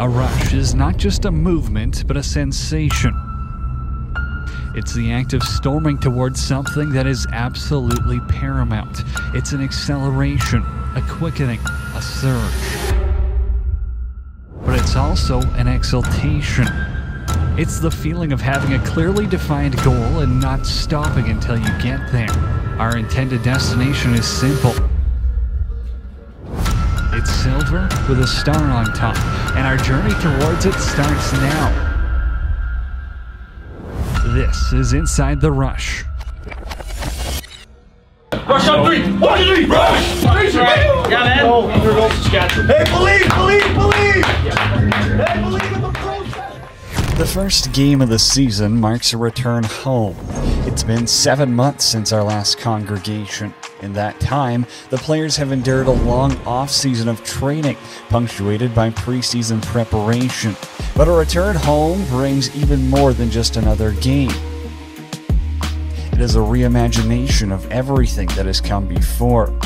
A rush is not just a movement, but a sensation. It's the act of storming towards something that is absolutely paramount. It's an acceleration, a quickening, a surge. But it's also an exaltation. It's the feeling of having a clearly defined goal and not stopping until you get there. Our intended destination is simple. With a star on top, and our journey towards it starts now. This is Inside the Rush. Rush on three. One, two, three. Rush. Rush. Yeah, man. Oh, here goes Saskatchewan. Hey, believe, believe, believe. Hey, believe in the process. The first game of the season marks a return home. It's been seven months since our last congregation. In that time, the players have endured a long off-season of training, punctuated by preseason preparation. But a return home brings even more than just another game. It is a reimagination of everything that has come before.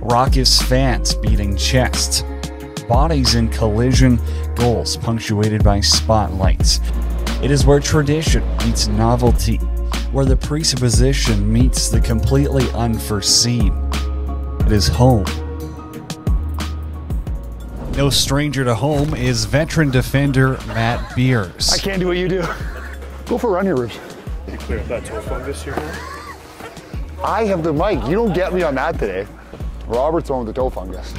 Raucous fans beating chests, bodies in collision, goals punctuated by spotlights. It is where tradition meets novelty, where the presupposition meets the completely unforeseen. It is home. No stranger to home is veteran defender Matt Beers. I can't do what you do. Go for a run here, Rubes. Clear up that toe fungus here. I have the mic. You don't get me on that today. Robert's on with the toe fungus.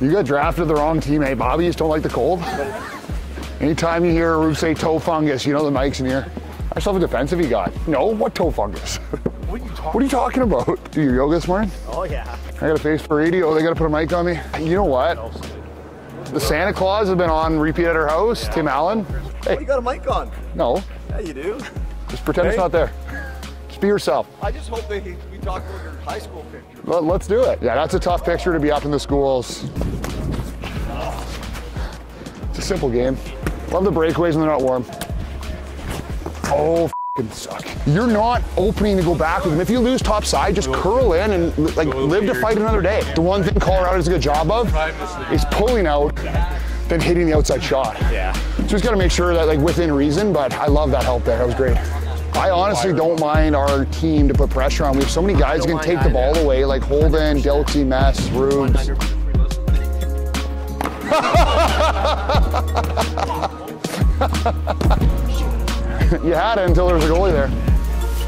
You got drafted the wrong team. Hey, Bobby, you just don't like the cold? Anytime you hear Rube say toe fungus, you know the mic's in here. I still have a defensive he got. No, what toe fungus? What are you talking? Are you talking about? Do you yoga this morning? Oh yeah. I got a face for radio. They got to put a mic on me. You know what? The Santa Claus has been on repeat at our house. Tim Allen. Hey, You got a mic on. no, Yeah, you do. just pretend it's not there. Just be yourself. I just hope they we talk about your high school picture. Let, let's do it. Yeah, that's a tough picture to be up in the schools. It's a simple game. Love the breakaways when they're not warm. Oh, fing suck. You're not opening to go back with them. If you lose top side, just curl in and like live to fight another day. The one thing Colorado does a good job of is pulling out, then hitting the outside shot. Yeah. So just got to make sure that like within reason, but I love that help there. That was great. I honestly don't mind our team to put pressure on. We have so many guys who can take the ball away, like Holden, Dilksy, Mess, Rubes. you had it until there was a goalie there.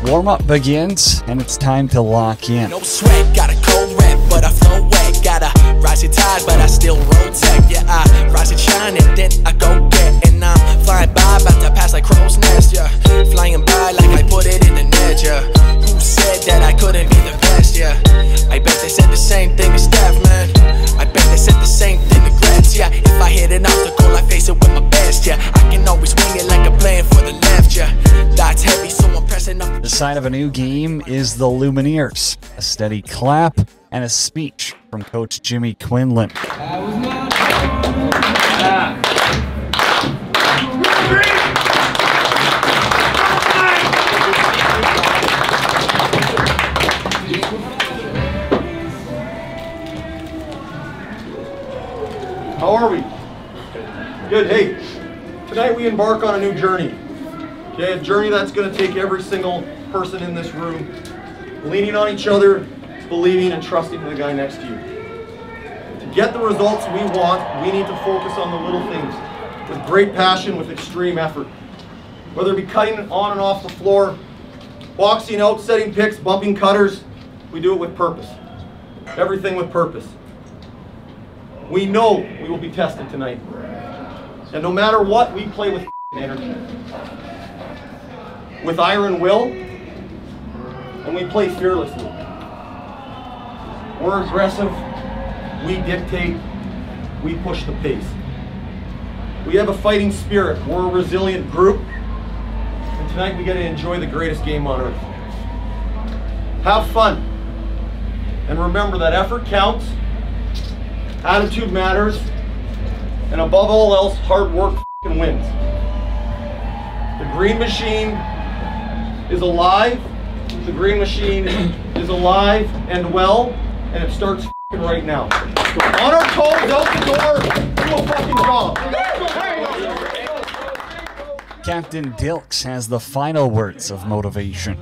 Warm up begins, and it's time to lock in. No sweat, got a cold rep, but I flow wet. Got a rising tide, but I still rotate. Yeah, I rise and shine, and then I go get. And I'm flying by, about to pass like crow's nest. Yeah, flying by like I put it in the net. Yeah, who said that I couldn't be the best? Yeah, I bet they said the same thing to Steph, man. I bet they said the same thing to Gretz. Yeah, if I hit an obstacle, I face it with my best. Yeah, I can always for the that's heavy, so I'm pressing up. The sign of a new game is the Lumineers. A steady clap and a speech from Coach Jimmy Quinlan. How are we? Good. Hey, tonight we embark on a new journey. Okay, a journey that's going to take every single person in this room leaning on each other, believing and trusting the guy next to you. To get the results we want, we need to focus on the little things with great passion, with extreme effort. Whether it be cutting on and off the floor, boxing out, setting picks, bumping cutters, we do it with purpose. Everything with purpose. We know we will be tested tonight. And no matter what, we play with energy. With iron will, and we play fearlessly. We're aggressive, we dictate, we push the pace. We have a fighting spirit, we're a resilient group, and tonight we get to enjoy the greatest game on earth. Have fun, and remember that effort counts, attitude matters, and above all else, hard work wins. The green machine is alive. The green machine is alive and well, and it starts f***ing right now. On our toes, out the door, do a fucking job. Captain Dilks has the final words of motivation. In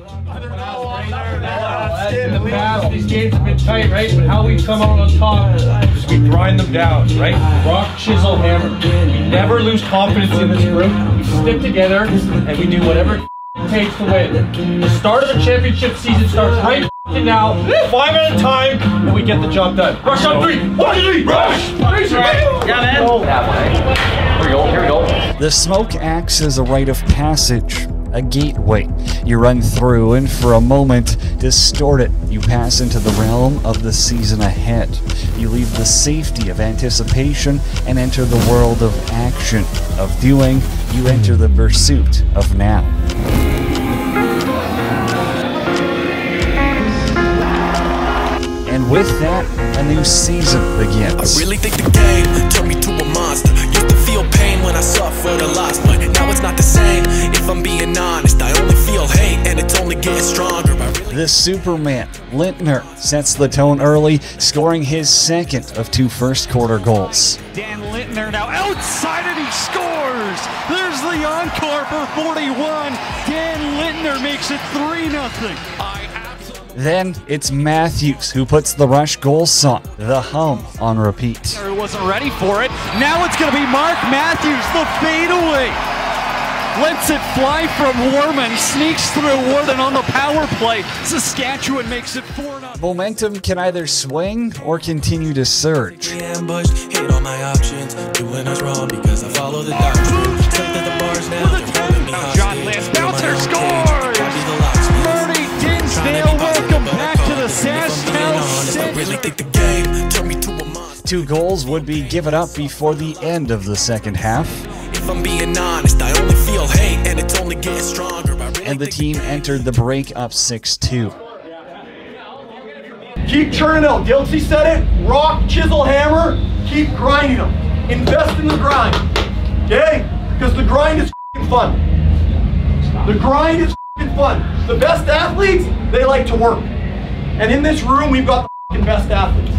the past, these games have been tight, right? But how we come out on top is we grind them down, right? Rock, chisel, hammer. We never lose confidence in this group. We stick together and we do whatever it takes to win. The start of the championship season starts right now, five at a time, and we get the job done. Rush on three. One, two, three. Rush. The smoke acts as a rite of passage, a gateway. You run through, and for a moment, distorted, you pass into the realm of the season ahead. You leave the safety of anticipation and enter the world of action, of doing. You enter the pursuit of now. And with that, a new season begins. Really think the game turned me to a monster. Used to feel pain when I suffered a loss, but now it's not the same. If I'm being honest, I only feel hate, and it's only getting stronger. Really The Superman, Lintner, sets the tone early, scoring his second of two first quarter goals. Dan Lintner now outside and he scores. There's the encore for 41. Dan Lintner makes it 3 0. Then it's Matthews who puts the Rush goal song, The Hum, on repeat. wasn't ready for it. Now it's going to be Mark Matthews, the fadeaway. Lets it fly from Warman, sneaks through Warden on the power play. Saskatchewan makes it 4 0. Momentum can either swing or continue to surge. ambushed, hate all my options. Doing us wrong because I follow the doctrine. Stepped at the bars now, they're holding. John Lance Bouncer scores! cage, can't be the locksmith. Marty Dinsdale, welcome back to the Saskatoon I really think the game turned me to a monster. Two goals would be given up before the end of the second half, If I'm being honest, I only feel hate, and it's only getting stronger. Really and the team entered the break up 6 2. Keep churning out. Dilsey said it. Rock, chisel, hammer. Keep grinding them. Invest in the grind. Okay? Because the grind is fing fun. The grind is fing fun. The best athletes, they like to work. And in this room, we've got the fing best athletes.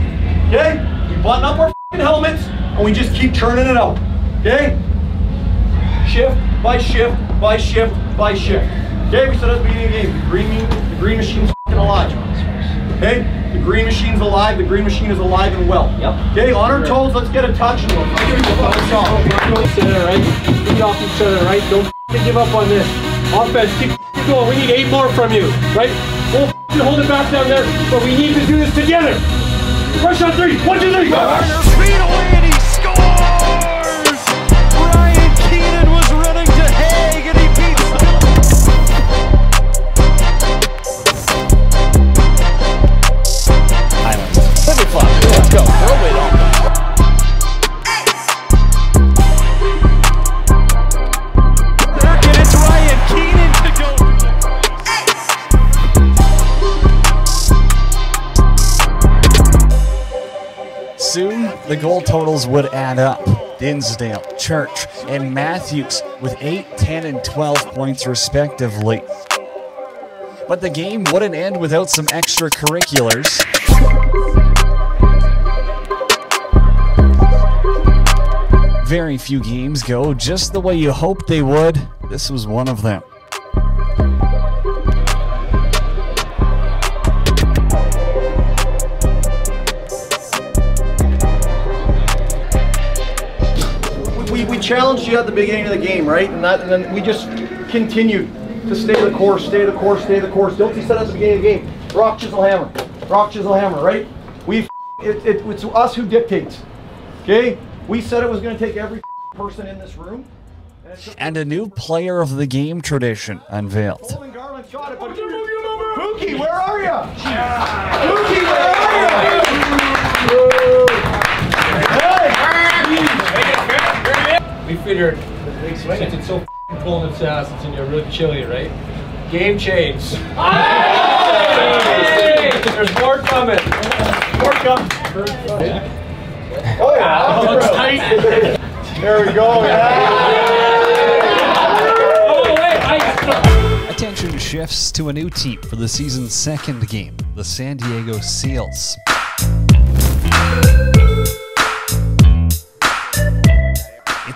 Okay? We button up our fing helmets and we just keep churning it out. Okay? Shift by shift by shift by shift. Okay, we said at the beginning of the game, the green, the green machine's fing alive. Okay? The green machine's alive. The green machine is alive and well. Yep. Okay, on our toes, let's get a touch. and we'll finish off. each other, right? Feed off each other, right? Don't give up on this. Offense, keep going. We need eight more from you, right? We'll hold it back down there, but we need to do this together. Rush on three. One, two, three. Turner the goal totals would add up. Dinsdale, Church, and Matthews with 8, 10, and 12 points respectively. But the game wouldn't end without some extracurriculars. Very few games go just the way you hoped they would. This was one of them. Challenged you at the beginning of the game, right? And, that, and then we just continued to stay the course, stay the course, stay the course. Dilsey said at the beginning of the game, rock, chisel, hammer. Rock, chisel, hammer, right? We, it, it, it's us who dictates. Okay? We said it was going to take every person in this room. And And a new player of the game tradition unveiled. Garland shot it, but Pookie, where are you? Pookie, where are you? We figured since it's so f***ing cold in Sask, it's in your really chilly, right? Game change. There's more coming. More coming. Oh yeah, Oh, it's tight. there we go. Yeah. Oh, wait, I Attention shifts to a new team for the season's second game, the San Diego Seals.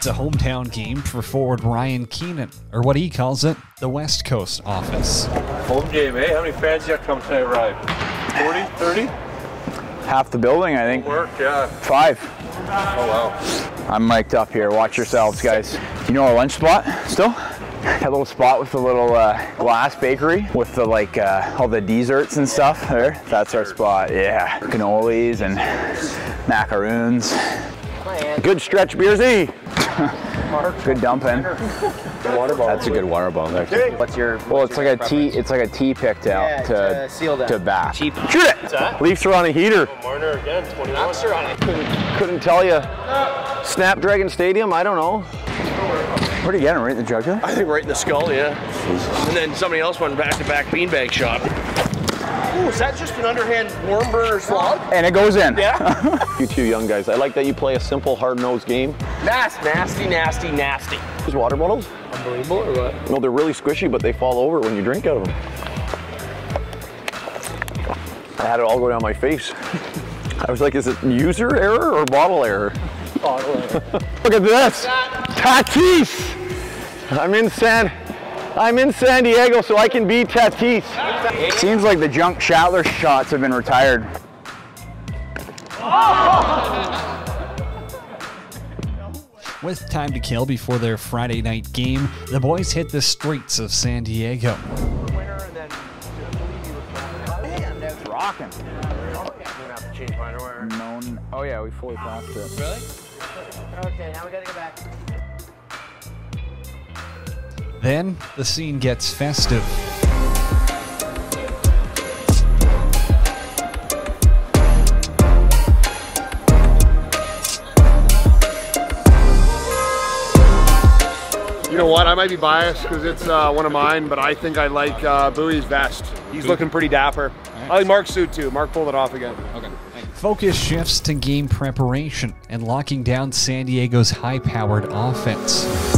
It's It's a hometown game for forward Ryan Keenan, or what he calls it, the West Coast office. Home game, eh? How many fans you got coming tonight, Ryan? 40, 30? Half the building, I think. Work, yeah. Five. Oh, wow. I'm mic'd up here. Watch yourselves, guys. You know our lunch spot still? That little spot with the little uh, glass bakery with the like uh, all the desserts and stuff there. That's our spot. Yeah, cannolis and macaroons. Good stretch, Beersy. good dumping. That's a good water bottle there. What's your? Well, it's like a tea. It's like a tea picked out Yeah, to to seal that. to back. Cheap. Shoot it. Leafs are on a heater. Marner again, 21. Couldn't tell you. Snapdragon Stadium. I don't know. Where would you get him? Right in the jugular? I think right in the skull, yeah. And then somebody else went back-to-back beanbag shot. Ooh, is that just an underhand worm burner slog? And it goes in. Yeah. You two young guys, I like that you play a simple, hard-nosed game. Nasty, nasty, nasty, nasty. These water bottles, Unbelievable or what? no, they're really squishy, but they fall over when you drink out of them. I had it all go down my face. I was like, is it user error or bottle error? Bottle error. Look at this, Tatis. I'm in San, I'm in San Diego, so I can be Tatis. Seems like the junk Shatler shots have been retired. With time to kill before their Friday night game, the boys hit the streets of San Diego. Rocking. have to change my underwear. Known. Oh yeah, we fully passed it. Really? Okay, now we gotta go back. Then the scene gets festive. You know what? I might be biased because it's uh, one of mine, but I think I like uh, Bowie's vest. He's looking pretty dapper. I like Mark's suit too. Mark pulled it off again. Okay. Focus shifts to game preparation and locking down San Diego's high powered offense.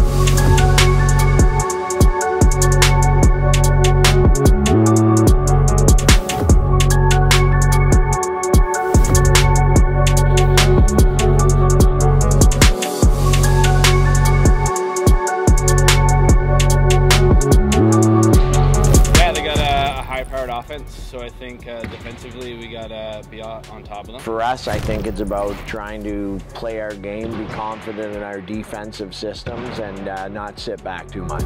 Top of them. For us, I think it's about trying to play our game, be confident in our defensive systems, and uh, not sit back too much.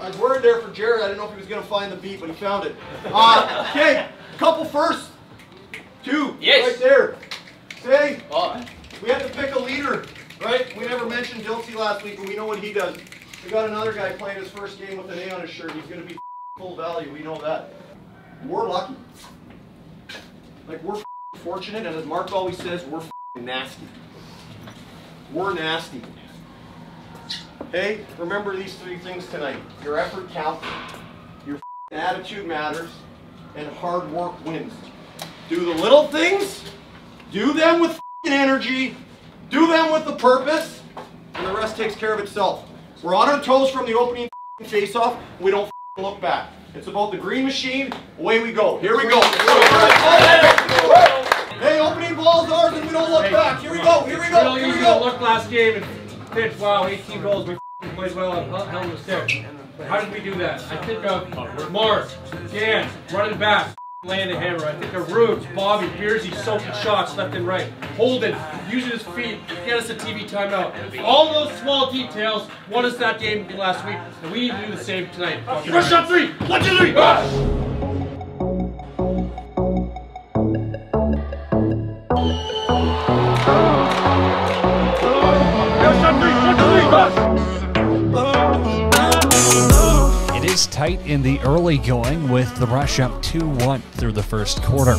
I was worried there for Jared. I didn't know if he was going to find the beat, but he found it. Uh, okay, couple first. Two. Yes. Right there. Say, we have to pick a leader, right? We never mentioned Dilsey last week, but we know what he does. We got another guy playing his first game with an A on his shirt. He's going to be full value. We know that. We're lucky. Like, we're fortunate, and as Mark always says, we're nasty. We're nasty. Hey, remember these three things tonight. Your effort counts, your attitude matters, and hard work wins. Do the little things, do them with energy, do them with the purpose, and the rest takes care of itself. We're on our toes from the opening face-off. We don't look back. It's about the green machine. Away we go. Here we go. Hey, opening ball's ours, and we don't look back. Here we go. Here we go. Here we go. look last game and pitch, wow, 18 goals, we f***ing played well on hell hell of stick. How did we do that? I think of Mark, Dan, running back, laying the hammer. I think of Rubes, Bobby, Beersy, soaking shots left and right. Holden, using his feet, get us a TV timeout. All those small details won us that game last week, and we need to do the same tonight. Rush shot three! One, two, three! Ah! Tight in the early going with the rush up 2 1 through the first quarter.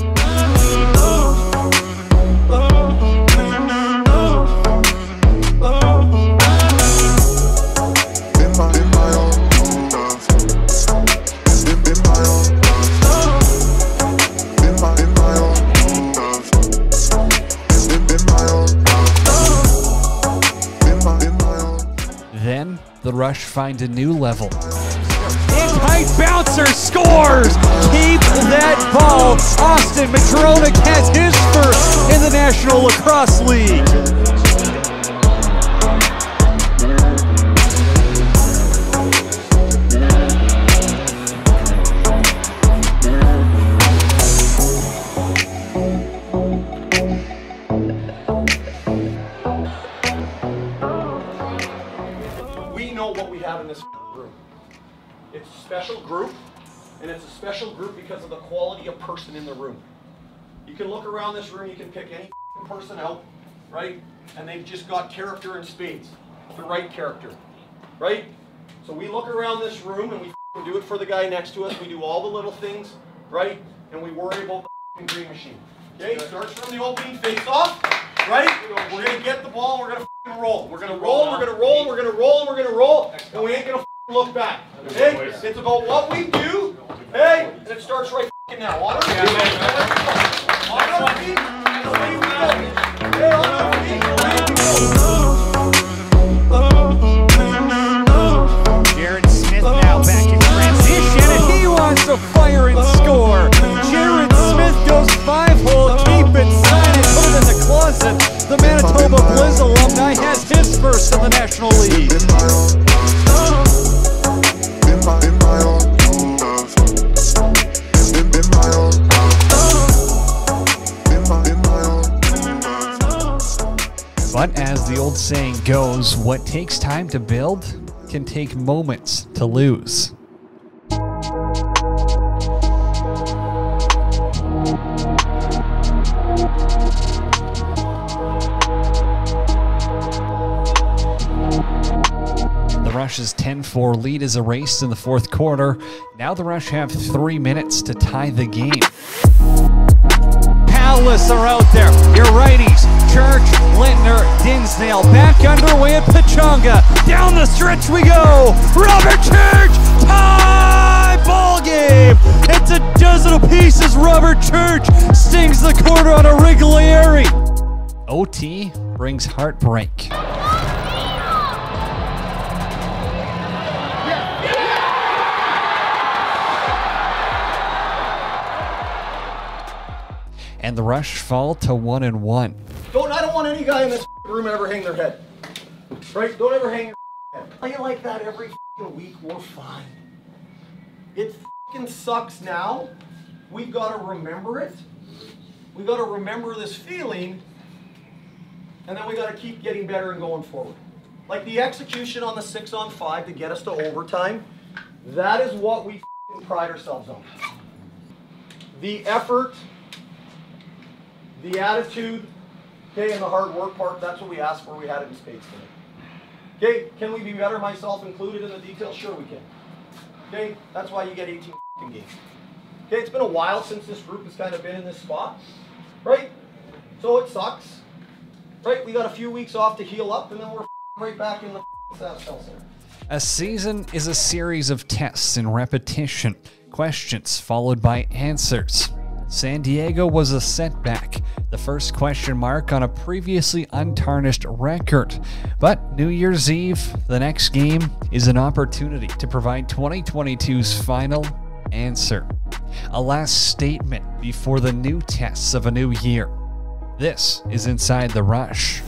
Then the Rush find a new level. Tight bouncer scores! Keep that ball. Austin Matronik has his first in the National Lacrosse League. We know what we have in this room. It's a special group, and it's a special group because of the quality of person in the room. You can look around this room, you can pick any person out, right? And they've just got character and spades, the right character, right? So we look around this room and we do it for the guy next to us. We do all the little things, right? And we worry about the green machine. Okay, starts from the opening face off, right? We're gonna get the ball, we're gonna roll. We're gonna roll, we're gonna roll, we're gonna roll, we're gonna roll, and we ain't gonna look back. Okay? It's about what we do, hey? And it starts right now. On our feet. On our feet, and away we go. Hey, But as the old saying goes, what takes time to build can take moments to lose. The Rush's 10 4 lead is erased in the fourth quarter. Now the Rush have three minutes to tie the game. Palace are out there. Your righties, Church, Lintner, Dinsdale back underway at Pechanga. Down the stretch we go. Robert Church, tie ball game. It's a dozen apiece as Robert Church stings the corner on a Riglieri. OT brings heartbreak. And the Rush fall to one and one. Don't want any guy in this room ever hang their head. Right? Don't ever hang your head. Play like that every week, we're fine. It fucking sucks now. We've got to remember it. We got to remember this feeling, and then we got to keep getting better and going forward. Like the execution on the six on five to get us to overtime, that is what we pride ourselves on. The effort, the attitude, okay, and the hard work part, that's what we asked for. We had it in spades today. Okay, can we be better, myself included, in the details? Sure we can. Okay, that's why you get 18 fucking games. Okay, it's been a while since this group has kind of been in this spot, right? So it sucks, right? We got a few weeks off to heal up, and then we're right back in the Cell. A season is a series of tests and repetition, questions followed by answers. San Diego was a setback, the first question mark on a previously untarnished record. But New Year's Eve, the next game, is an opportunity to provide 2022's final answer. A last statement before the new tests of a new year. This is Inside the Rush.